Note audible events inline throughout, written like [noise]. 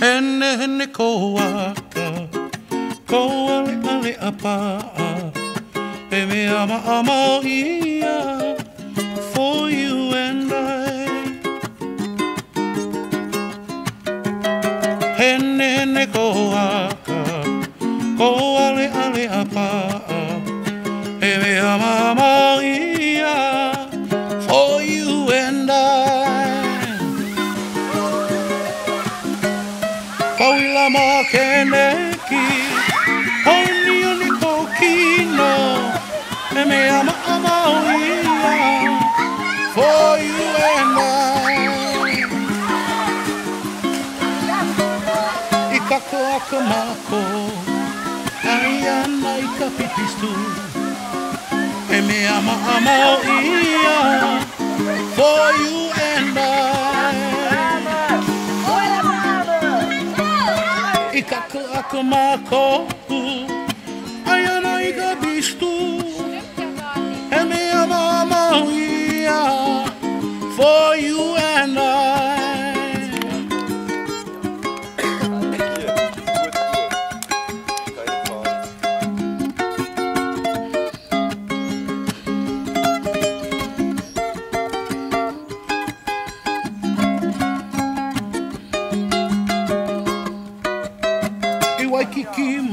Hene hene ko waka, ko ale apa, e me ama ama ia, for you and I. Hene hene ko waka, ko ale ale apa, e me ama Paula ma keneki Oni oni ko kino E me ama ama ia For you and I I kako aka mako. Ai ana i ka pipistu E me ama ama ia For you I kako ako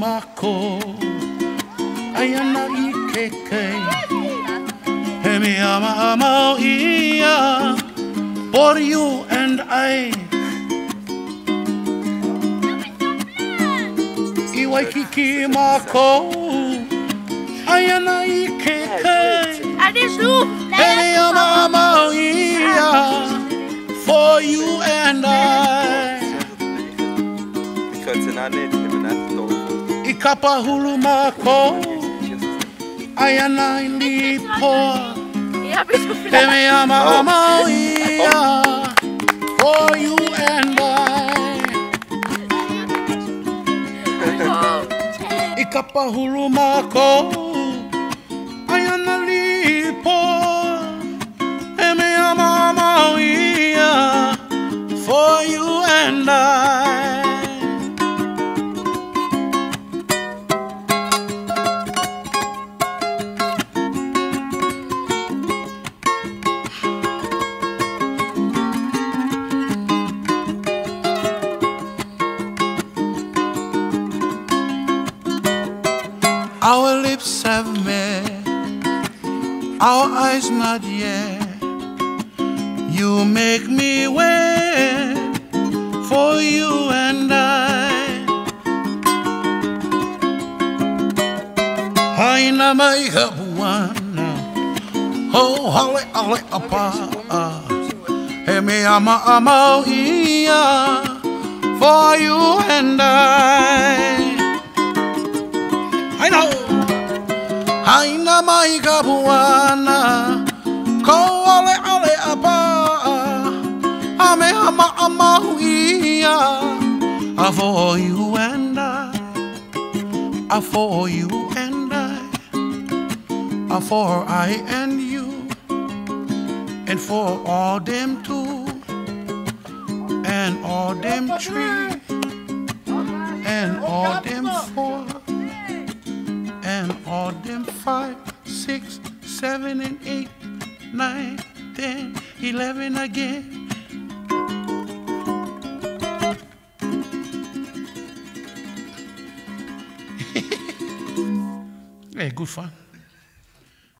mako. Ai ana i ke kei He me ama ama ia For you and I. I Waikiki mako. Ai ana i ke kei Allez, He me ama ama ia For you and I. Because na ne te na to. I kapa hulu mako. Ai ana i lipo Et après, je fais Te la me ama ama o ia For you and I. Oh. I kapa hulu Our lips have met, our eyes not yet. You make me wait for you and I. Haina mai ka puana, ho hale ale apa. He me ama ama o ia for you and I. Know. Haina mai ka puana Ko ale ale apa A me ama ama huia A for you and I A for you and I A for I and you And for all them two And all them three five, six, seven, and eight, nine, ten, eleven again. [laughs] hey, good fun.